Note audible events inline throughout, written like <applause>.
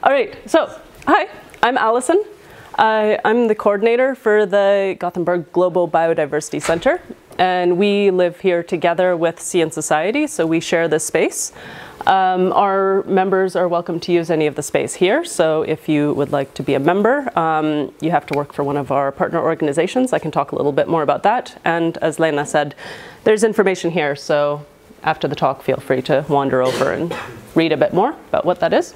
All right, so hi, I'm Allison. Uh, I'm the coordinator for the Gothenburg Global Biodiversity Center, and we live here together with and Society, so we share this space. Um, our members are welcome to use any of the space here, so if you would like to be a member, um, you have to work for one of our partner organizations. I can talk a little bit more about that, and as Lena said, there's information here, so after the talk, feel free to wander over and read a bit more about what that is.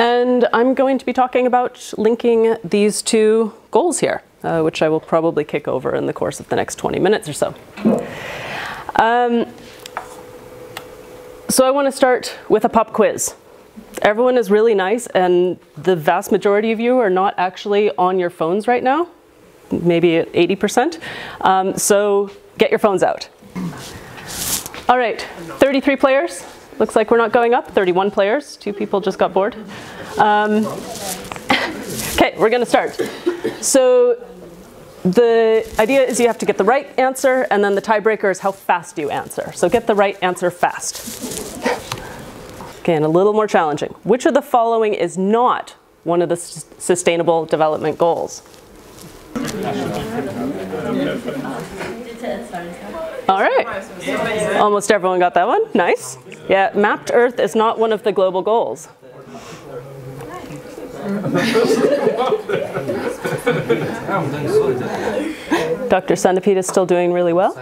And I'm going to be talking about linking these two goals here, uh, which I will probably kick over in the course of the next 20 minutes or so. Um, so I want to start with a pop quiz. Everyone is really nice, and the vast majority of you are not actually on your phones right now, maybe at 80%. Um, so get your phones out. All right, 33 players. Looks like we're not going up. 31 players. Two people just got bored. Um, <laughs> okay, we're going to start. So the idea is you have to get the right answer, and then the tiebreaker is how fast you answer. So get the right answer fast. Okay, and a little more challenging. Which of the following is not one of the sustainable development goals? All right. Almost everyone got that one. Nice. Yeah, mapped Earth is not one of the global goals. Dr. Centipede is still doing really well.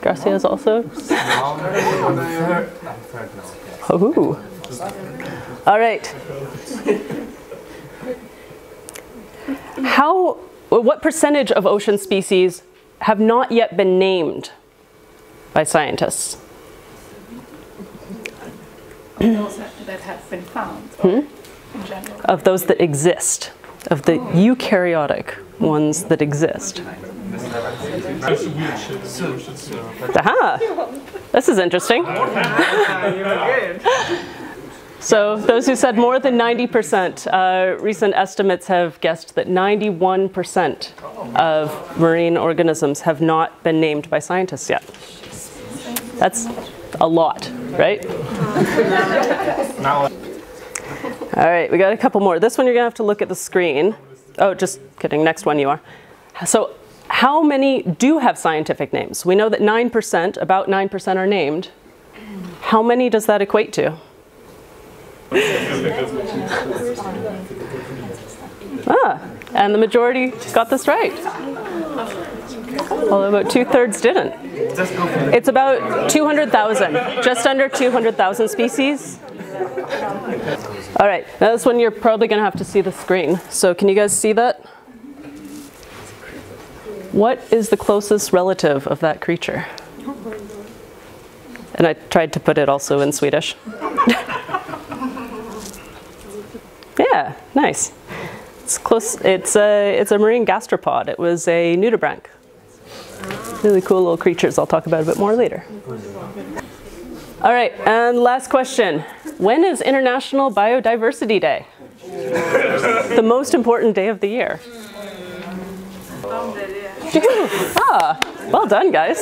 Garcia is also. Oh. All right. How, what percentage of ocean species have not yet been named by scientists? Those that have been found hmm? Of those that exist, of the eukaryotic ones that exist. Aha! This is interesting. <laughs> So those who said more than 90%, uh, recent estimates have guessed that 91% of marine organisms have not been named by scientists yet. That's a lot, right? All right, we got a couple more. This one you're gonna have to look at the screen. Oh, just kidding, next one you are. So how many do have scientific names? We know that 9%, about 9% are named. How many does that equate to? ah, and the majority got this right. Although about two thirds didn't. It's about 200,000, just under 200,000 species. All right, now this one you're probably gonna have to see the screen. So can you guys see that? What is the closest relative of that creature? And I tried to put it also in Swedish. <laughs> yeah, nice. It's close. It's a it's a marine gastropod. It was a nudibranch. Really cool little creatures. I'll talk about a bit more later. All right, and last question. When is International Biodiversity Day? the most important day of the year. <laughs> ah, well done, guys.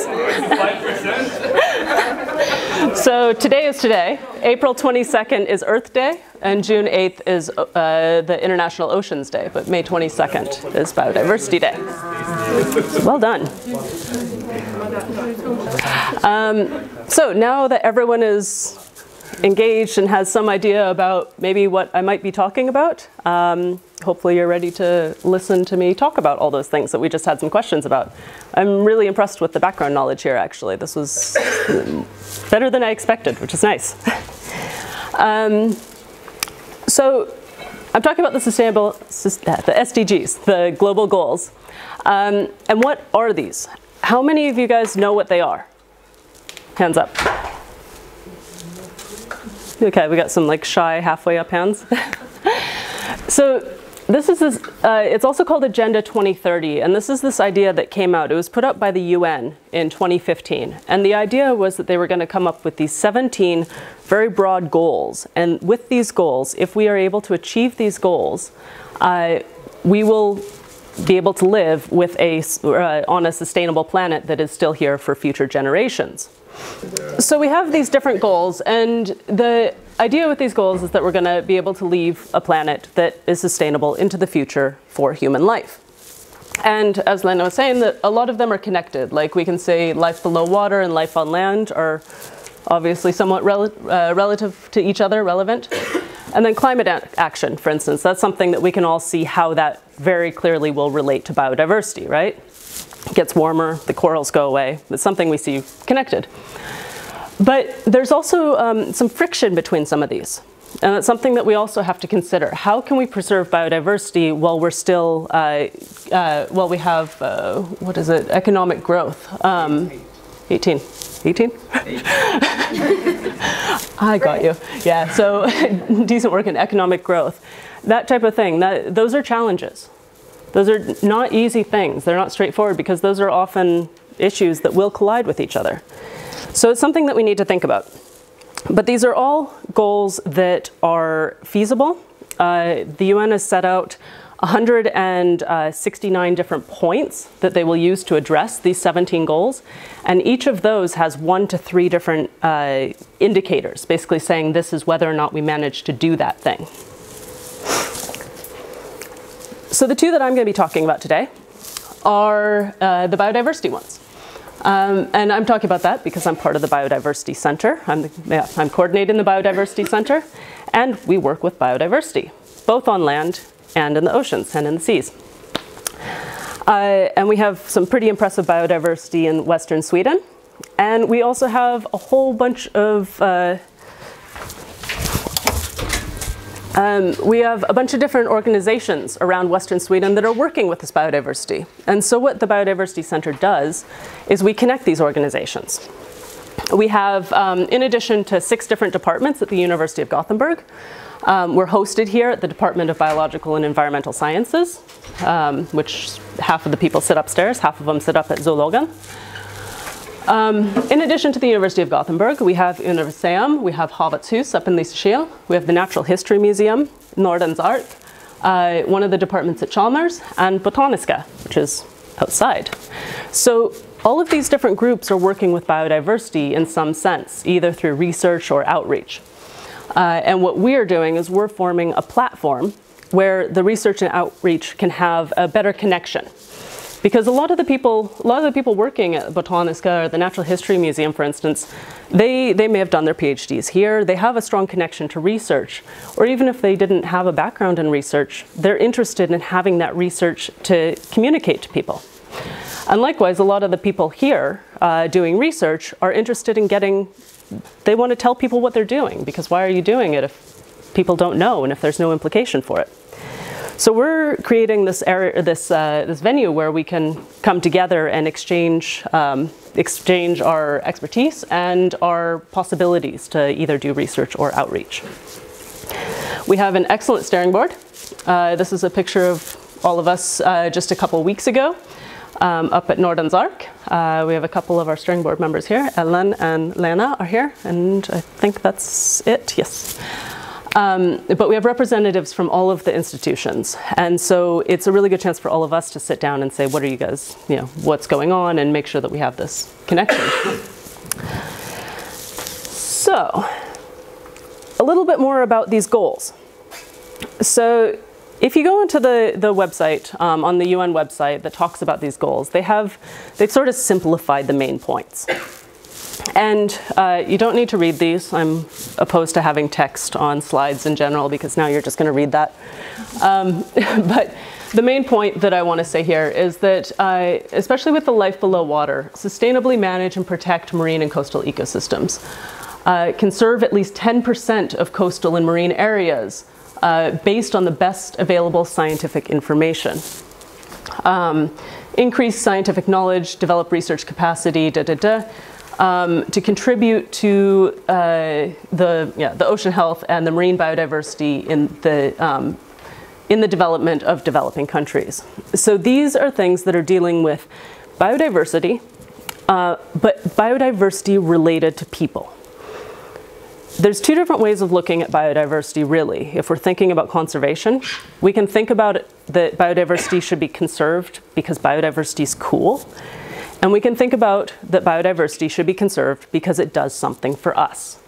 so today is today. April 22nd is Earth Day, and June 8th is uh, the International Oceans Day, but May 22nd is Biodiversity Day. Well done. Um, so now that everyone is engaged and has some idea about maybe what I might be talking about, um, hopefully you're ready to listen to me talk about all those things that we just had some questions about. I'm really impressed with the background knowledge here, actually. This was better than I expected, which is nice. <laughs> um, so I'm talking about the sustainable, the SDGs, the global goals. Um, and what are these? How many of you guys know what they are? Hands up. Okay, we got some like shy halfway up hands. <laughs> so this is this, uh, it's also called Agenda 2030, and this is this idea that came out. It was put up by the UN in 2015, and the idea was that they were going to come up with these 17 very broad goals. And with these goals, if we are able to achieve these goals, uh, we will be able to live with a, uh, on a sustainable planet that is still here for future generations. So we have these different goals, and the idea with these goals is that we're going to be able to leave a planet that is sustainable into the future for human life. And as Lena was saying, that a lot of them are connected. Like we can say life below water and life on land are obviously somewhat rel uh, relative to each other, relevant. And then climate action, for instance, that's something that we can all see how that very clearly will relate to biodiversity, right? It gets warmer, the corals go away. It's something we see connected. But there's also um, some friction between some of these. And it's something that we also have to consider. How can we preserve biodiversity while we're still, uh, uh, while we have, uh, what is it, economic growth? Um, 18. 18? <laughs> I got you. Yeah, so <laughs> decent work in economic growth. That type of thing, that, those are challenges. Those are not easy things. They're not straightforward because those are often issues that will collide with each other. So it's something that we need to think about. But these are all goals that are feasible. Uh, the UN has set out 169 different points that they will use to address these 17 goals. And each of those has one to three different uh, indicators, basically saying this is whether or not we managed to do that thing. So the two that I'm going to be talking about today are uh, the biodiversity ones. Um, and I'm talking about that because I'm part of the Biodiversity Center. I'm, the, yeah, I'm coordinating the Biodiversity Center, and we work with biodiversity, both on land and in the oceans and in the seas. Uh, and we have some pretty impressive biodiversity in western Sweden. And we also have a whole bunch of uh, Um, we have a bunch of different organizations around Western Sweden that are working with this biodiversity. And so what the Biodiversity Center does is we connect these organizations. We have, um, in addition to six different departments at the University of Gothenburg, um, we're hosted here at the Department of Biological and Environmental Sciences, um, which half of the people sit upstairs, half of them sit up at Zoologen. Um, in addition to the University of Gothenburg, we have Universeum, we have Havets up in Lysekil, we have the Natural History Museum, Nordens Ark, uh, one of the departments at Chalmers, and Botaniska, which is outside. So all of these different groups are working with biodiversity in some sense, either through research or outreach. Uh, and what we're doing is we're forming a platform where the research and outreach can have a better connection because a lot of the people, a lot of the people working at Botaniska or the Natural History Museum, for instance, they, they may have done their PhDs here, they have a strong connection to research, or even if they didn't have a background in research, they're interested in having that research to communicate to people. And likewise, a lot of the people here uh, doing research are interested in getting, they want to tell people what they're doing, because why are you doing it if people don't know and if there's no implication for it? So we're creating this area, this uh, this venue where we can come together and exchange um, exchange our expertise and our possibilities to either do research or outreach. We have an excellent steering board. Uh, this is a picture of all of us uh, just a couple weeks ago um, up at Nordens Ark. Uh, we have a couple of our steering board members here. Ellen and Lena are here, and I think that's it. Yes. Um, but we have representatives from all of the institutions. And so it's a really good chance for all of us to sit down and say, what are you guys, you know, what's going on and make sure that we have this connection. so a little bit more about these goals. So if you go into the, the website, um, on the UN website that talks about these goals, they have, they've sort of simplified the main points. And uh, you don't need to read these. I'm opposed to having text on slides in general because now you're just going to read that. Um, <laughs> but the main point that I want to say here is that, uh, especially with the life below water, sustainably manage and protect marine and coastal ecosystems. Uh, conserve at least 10% of coastal and marine areas uh, based on the best available scientific information. Um, increase scientific knowledge, develop research capacity, da da da um, to contribute to uh, the, yeah, the ocean health and the marine biodiversity in the, um, in the development of developing countries. So these are things that are dealing with biodiversity, uh, but biodiversity related to people. There's two different ways of looking at biodiversity, really. If we're thinking about conservation, we can think about it, that biodiversity should be conserved because biodiversity is cool. And we can think about that biodiversity should be conserved because it does something for us,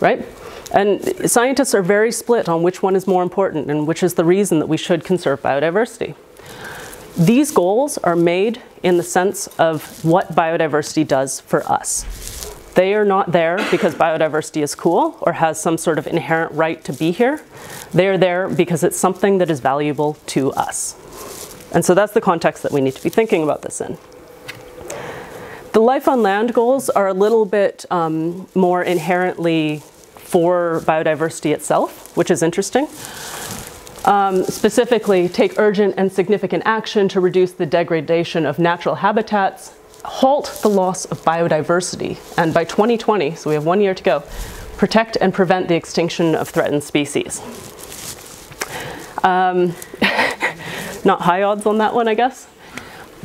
right? And scientists are very split on which one is more important and which is the reason that we should conserve biodiversity. These goals are made in the sense of what biodiversity does for us. They are not there because biodiversity is cool or has some sort of inherent right to be here. They are there because it's something that is valuable to us. And so that's the context that we need to be thinking about this in. The life on land goals are a little bit um, more inherently for biodiversity itself, which is interesting. Um, specifically, take urgent and significant action to reduce the degradation of natural habitats, halt the loss of biodiversity, and by 2020, so we have one year to go, protect and prevent the extinction of threatened species. Um, <laughs> not high odds on that one, I guess.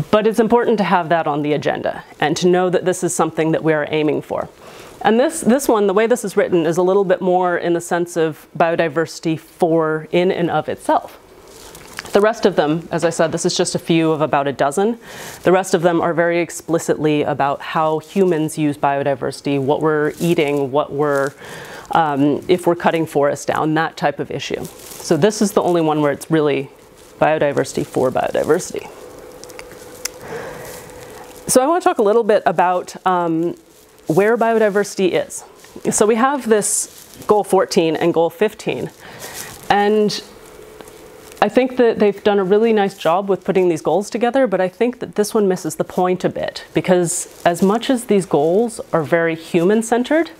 But it's important to have that on the agenda and to know that this is something that we are aiming for. And this, this one, the way this is written, is a little bit more in the sense of biodiversity for in and of itself. The rest of them, as I said, this is just a few of about a dozen. The rest of them are very explicitly about how humans use biodiversity, what we're eating, what we're, um, if we're cutting forests down, that type of issue. So this is the only one where it's really biodiversity for biodiversity. So I want to talk a little bit about um, where biodiversity is. So we have this goal 14 and goal 15. And I think that they've done a really nice job with putting these goals together, but I think that this one misses the point a bit because as much as these goals are very human centered,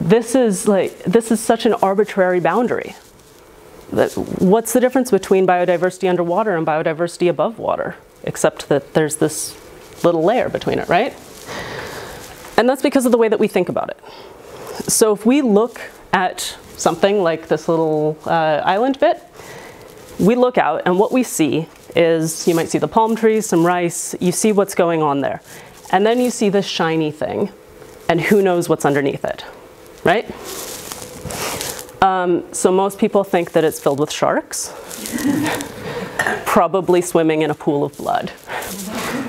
this is like this is such an arbitrary boundary. What's the difference between biodiversity underwater and biodiversity above water? Except that there's this little layer between it, right? And that's because of the way that we think about it. So if we look at something like this little uh, island bit, we look out and what we see is, you might see the palm trees, some rice, you see what's going on there. And then you see this shiny thing, and who knows what's underneath it, right? Um, so most people think that it's filled with sharks, probably swimming in a pool of blood.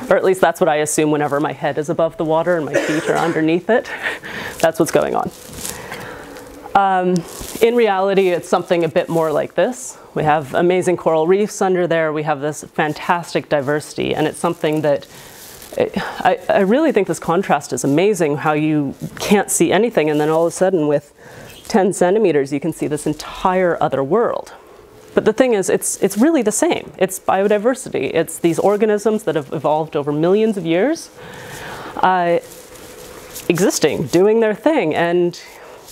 Or at least that's what I assume whenever my head is above the water and my feet are underneath it. That's what's going on. Um, in reality, it's something a bit more like this. We have amazing coral reefs under there. We have this fantastic diversity, and it's something that I, I, really think this contrast is amazing how you can't see anything, and then all of a sudden, with 10 centimeters, you can see this entire other world. But the thing is, it's, it's really the same. It's biodiversity. It's these organisms that have evolved over millions of years, uh, existing, doing their thing. And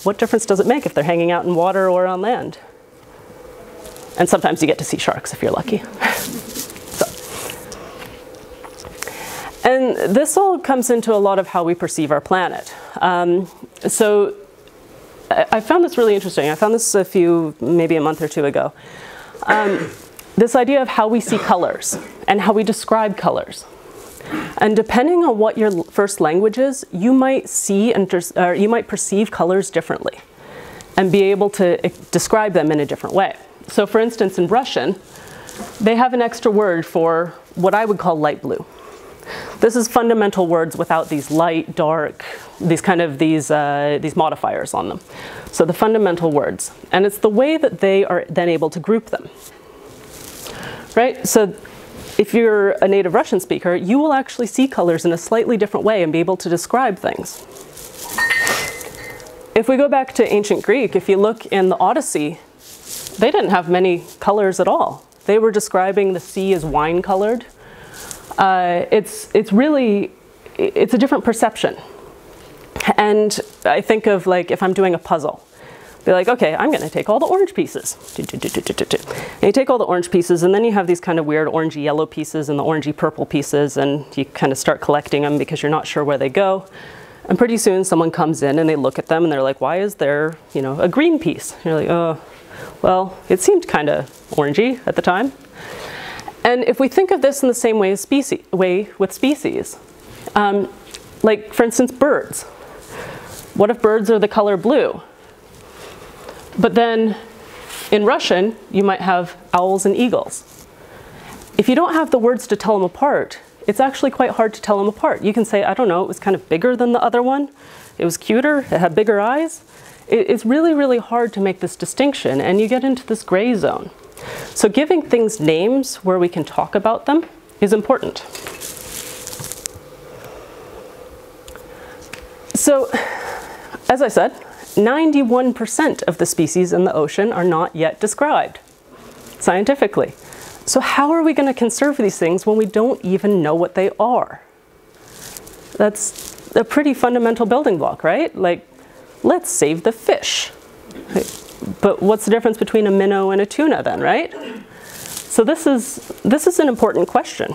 what difference does it make if they're hanging out in water or on land? And sometimes you get to see sharks if you're lucky. <laughs> so. And this all comes into a lot of how we perceive our planet. Um, so I found this really interesting. I found this a few, maybe a month or two ago. Um, this idea of how we see colors and how we describe colors. And depending on what your first language is, you might see and or you might perceive colors differently and be able to eh, describe them in a different way. So for instance, in Russian, they have an extra word for what I would call light blue. This is fundamental words without these light, dark, these kind of these, uh, these modifiers on them. So the fundamental words. And it's the way that they are then able to group them. Right? So if you're a native Russian speaker, you will actually see colors in a slightly different way and be able to describe things. If we go back to ancient Greek, if you look in the Odyssey, they didn't have many colors at all. They were describing the sea as wine colored. Uh, it's, it's really, it's a different perception. And I think of like if I'm doing a puzzle, be like, okay, I'm gonna take all the orange pieces. And you take all the orange pieces and then you have these kind of weird orangey yellow pieces and the orangey purple pieces and you kind of start collecting them because you're not sure where they go. And pretty soon someone comes in and they look at them and they're like, why is there, you know, a green piece? And you're like, oh, well, it seemed kind of orangey at the time. And if we think of this in the same way species, way with species, um, like for instance, birds. What if birds are the color blue? But then in Russian, you might have owls and eagles. If you don't have the words to tell them apart, it's actually quite hard to tell them apart. You can say, I don't know, it was kind of bigger than the other one. It was cuter, it had bigger eyes. it's really, really hard to make this distinction, and you get into this gray zone. So giving things names where we can talk about them is important. So, as I said, 91% of the species in the ocean are not yet described scientifically. So how are we going to conserve these things when we don't even know what they are? That's a pretty fundamental building block, right? Like, let's save the fish. But what's the difference between a minnow and a tuna then, right? So this is, this is an important question.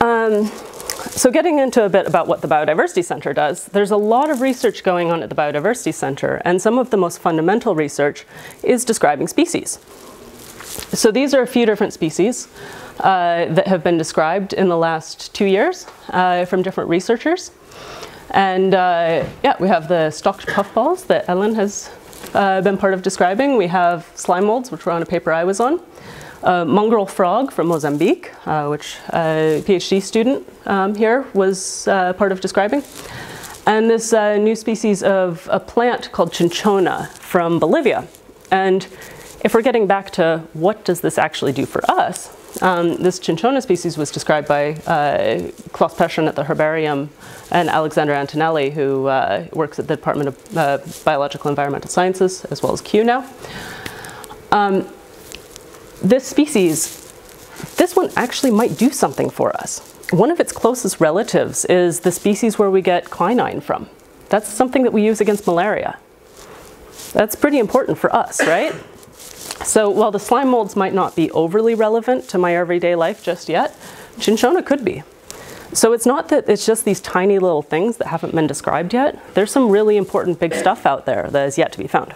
Um, so getting into a bit about what the Biodiversity Center does, there's a lot of research going on at the Biodiversity Center, and some of the most fundamental research is describing species. So these are a few different species uh, that have been described in the last two years uh, from different researchers. And uh, yeah, we have the stalked puffballs that Ellen has uh, been part of describing. We have slime molds, which were on a paper I was on uh, mongrel frog from Mozambique, uh, which a PhD student um, here was uh, part of describing. And this uh, new species of a plant called cinchona from Bolivia. And if we're getting back to what does this actually do for us, um, this cinchona species was described by uh, Claes Persson at the Herbarium and Alexander Antonelli, who uh, works at the Department of uh, Biological Environmental Sciences, as well as Kew now. Um, this species, this one actually might do something for us. One of its closest relatives is the species where we get quinine from. That's something that we use against malaria. That's pretty important for us, right? So while the slime molds might not be overly relevant to my everyday life just yet, chinchona could be. So it's not that it's just these tiny little things that haven't been described yet. There's some really important big stuff out there that is yet to be found.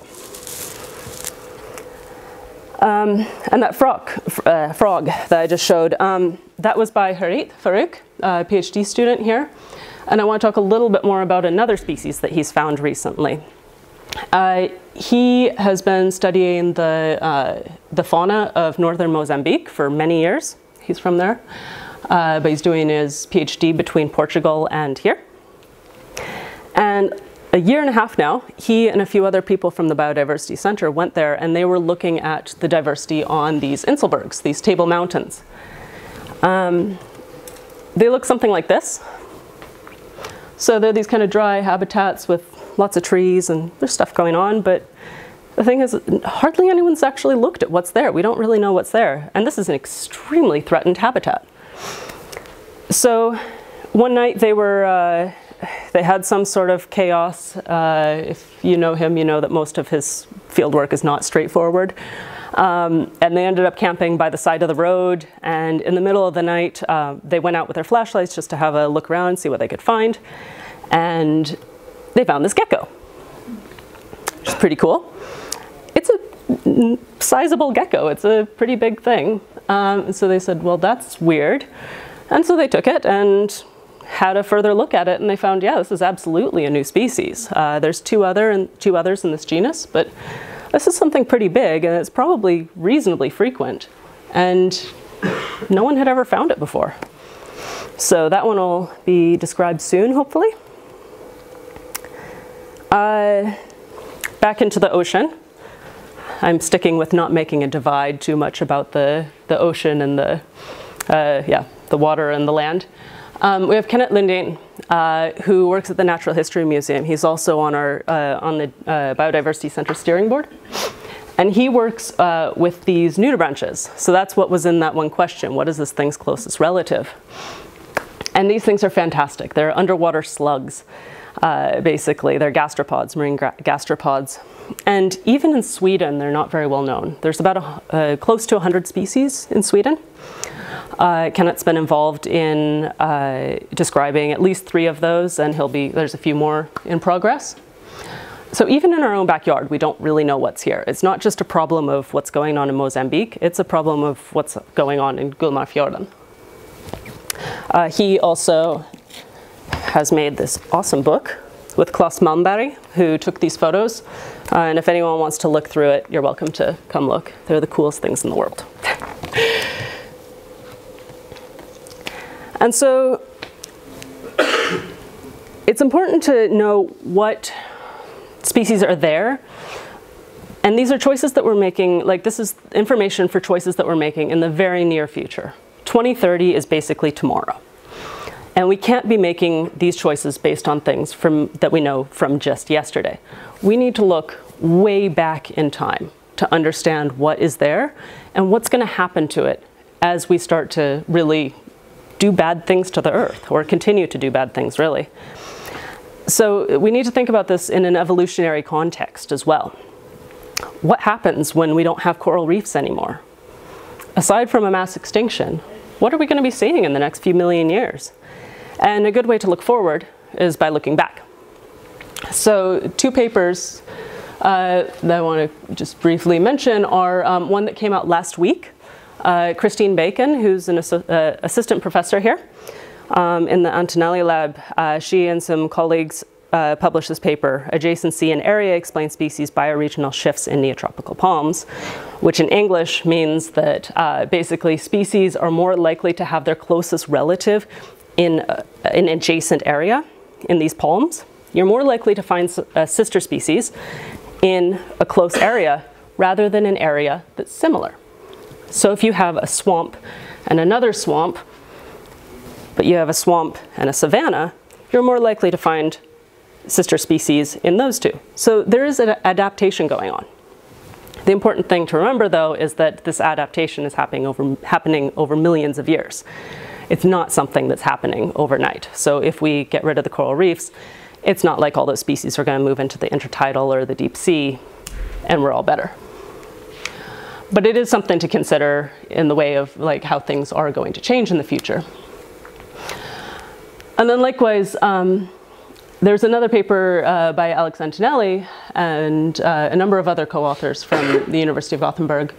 Um, and that frog, uh, frog that I just showed, um, that was by Harith Farooq, a PhD student here. And I want to talk a little bit more about another species that he's found recently. Uh, he has been studying the, uh, the fauna of northern Mozambique for many years. He's from there. Uh, but he's doing his PhD between Portugal and here. And a year and a half now, he and a few other people from the Biodiversity Center went there and they were looking at the diversity on these Inselbergs, these table mountains. Um, they look something like this. So they're these kind of dry habitats with lots of trees and there's stuff going on, but the thing is, hardly anyone's actually looked at what's there. We don't really know what's there. And this is an extremely threatened habitat. So one night they were uh, they had some sort of chaos. Uh, if you know him, you know that most of his field work is not straightforward. Um, and they ended up camping by the side of the road. And in the middle of the night, uh, they went out with their flashlights just to have a look around, see what they could find. And they found this gecko, which is pretty cool. It's a sizable gecko. It's a pretty big thing. Um, so they said, well, that's weird. And so they took it and had a further look at it and they found, yeah, this is absolutely a new species. Uh, there's two, other and two others in this genus, but this is something pretty big and it's probably reasonably frequent. And no one had ever found it before. So that one will be described soon, hopefully. Uh, back into the ocean. I'm sticking with not making a divide too much about the, the ocean and the, uh, yeah, the water and the land. Um, we have Kennet Lundin, uh, who works at the Natural History Museum. He's also on our uh, on the uh, Biodiversity Center steering board, and he works uh, with these nudibranches. So that's what was in that one question: What is this thing's closest relative? And these things are fantastic. They're underwater slugs, uh, basically. They're gastropods, marine gastropods. And even in Sweden, they're not very well known. There's about a, uh, close to 100 species in Sweden. Uh, Kennet's been involved in uh, describing at least three of those, and he'll be there's a few more in progress. So even in our own backyard, we don't really know what's here. It's not just a problem of what's going on in Mozambique, it's a problem of what's going on in Gullmarfjorden. Uh, he also has made this awesome book with Klas Malmberg, who took these photos. Uh, and if anyone wants to look through it, you're welcome to come look. They're the coolest things in the world. <laughs> And so <coughs> it's important to know what species are there. And these are choices that we're making, like this is information for choices that we're making in the very near future. 2030 is basically tomorrow. And we can't be making these choices based on things from, that we know from just yesterday. We need to look way back in time to understand what is there and what's going to happen to it as we start to really do bad things to the earth or continue to do bad things, really. So we need to think about this in an evolutionary context as well. What happens when we don't have coral reefs anymore? Aside from a mass extinction, what are we going to be seeing in the next few million years? And a good way to look forward is by looking back. So two papers uh, that I want to just briefly mention are um, one that came out last week. Uh, Christine Bacon, who's an assi uh, assistant professor here um, in the Antonelli lab, uh, she and some colleagues uh, published this paper, Adjacency and Area Explain Species Bioregional Shifts in Neotropical Palms, which in English means that uh, basically species are more likely to have their closest relative in uh, an adjacent area in these palms. You're more likely to find a sister species in a close area rather than an area that's similar. So if you have a swamp and another swamp, but you have a swamp and a savanna, you're more likely to find sister species in those two. So there is an adaptation going on. The important thing to remember though is that this adaptation is happening over, happening over millions of years. It's not something that's happening overnight. So if we get rid of the coral reefs, it's not like all those species are going to move into the intertidal or the deep sea and we're all better. But it is something to consider in the way of like how things are going to change in the future. And then likewise, um, there's another paper uh, by Alex Antonelli and uh, a number of other co-authors from the University of Gothenburg.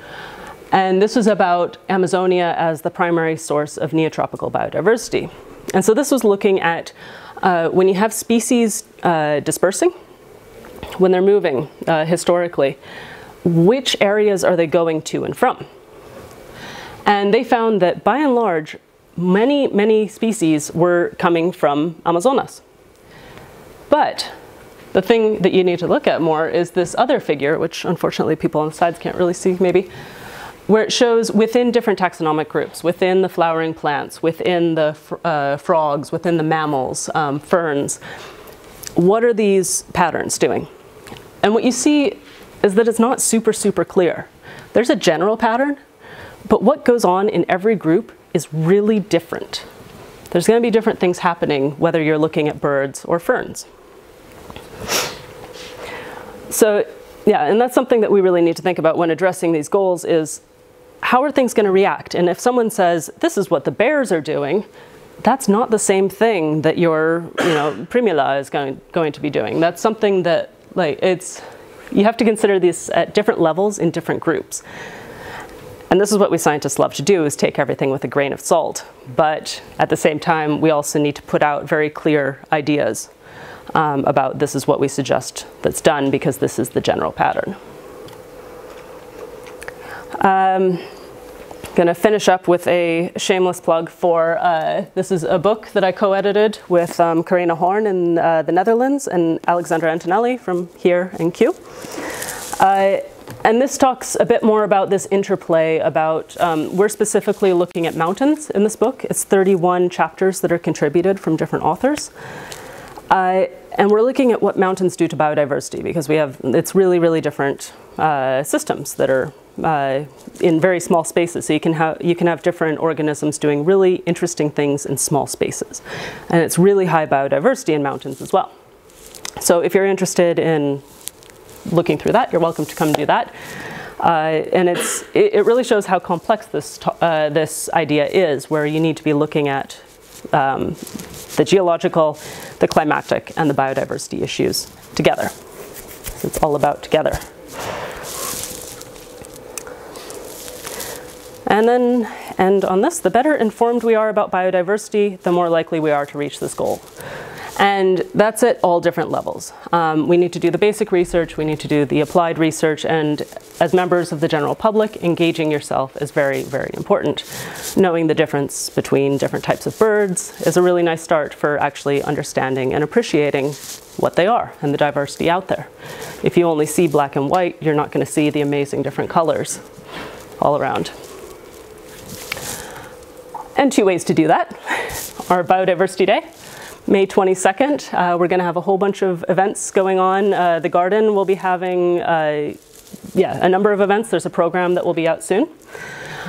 And this was about Amazonia as the primary source of neotropical biodiversity. And so this was looking at uh, when you have species uh, dispersing, when they're moving uh, historically, which areas are they going to and from? And they found that by and large, many, many species were coming from Amazonas. But the thing that you need to look at more is this other figure, which unfortunately people on the sides can't really see maybe, where it shows within different taxonomic groups, within the flowering plants, within the uh, frogs, within the mammals, um, ferns, what are these patterns doing? And what you see is that it's not super, super clear. There's a general pattern, but what goes on in every group is really different. There's going to be different things happening whether you're looking at birds or ferns. So yeah, and that's something that we really need to think about when addressing these goals is how are things going to react? And if someone says, this is what the bears are doing, that's not the same thing that your, you know, primula is going, going to be doing. That's something that, like, it's, you have to consider these at different levels in different groups. And this is what we scientists love to do, is take everything with a grain of salt. But at the same time, we also need to put out very clear ideas um, about this is what we suggest that's done because this is the general pattern. Um, going to finish up with a shameless plug for uh, this is a book that I co-edited with um, Carina Hoorn in uh, the Netherlands and Alexandre Antonelli from here in Kew. Uh, and this talks a bit more about this interplay about, um, we're specifically looking at mountains in this book. It's 31 chapters that are contributed from different authors. Uh, and we're looking at what mountains do to biodiversity because we have, it's really, really different uh, systems that are uh, in very small spaces. So you can, have, you can have different organisms doing really interesting things in small spaces. And it's really high biodiversity in mountains as well. So if you're interested in looking through that, you're welcome to come do that. Uh, and it's, it, it, really shows how complex this, uh, this idea is, where you need to be looking at um, the geological, the climatic, and the biodiversity issues together. It's all about together. And then end on this, the better informed we are about biodiversity, the more likely we are to reach this goal. And that's at all different levels. Um, we need to do the basic research, we need to do the applied research, and as members of the general public, engaging yourself is very, very important. Knowing the difference between different types of birds is a really nice start for actually understanding and appreciating what they are and the diversity out there. If you only see black and white, you're not going to see the amazing different colors all around. And two ways to do that are Biodiversity Day May 22nd, uh, we're going to have a whole bunch of events going on. Uh, the garden will be having, uh, yeah, a number of events. There's a program that will be out soon.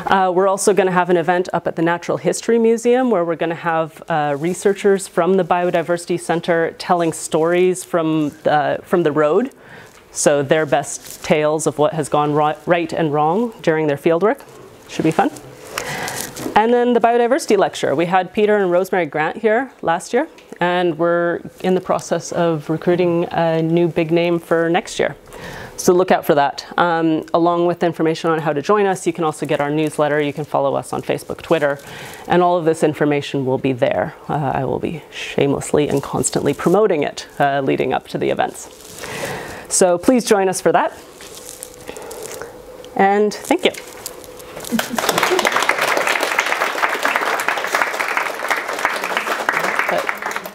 Uh, we're also going to have an event up at the Natural History Museum where we're going to have uh, researchers from the Biodiversity Center telling stories from the, from the road. So their best tales of what has gone right and wrong during their fieldwork. Should be fun. And then the biodiversity lecture. We had Peter and Rosemary Grant here last year, and we're in the process of recruiting a new big name for next year. So look out for that. Um, along with information on how to join us, you can also get our newsletter. You can follow us on Facebook, Twitter, and all of this information will be there. Uh, I will be shamelessly and constantly promoting it uh, leading up to the events. So please join us for that. And thank you. <laughs>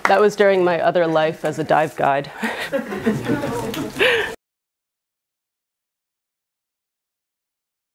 That was during my other life as a dive guide. <laughs>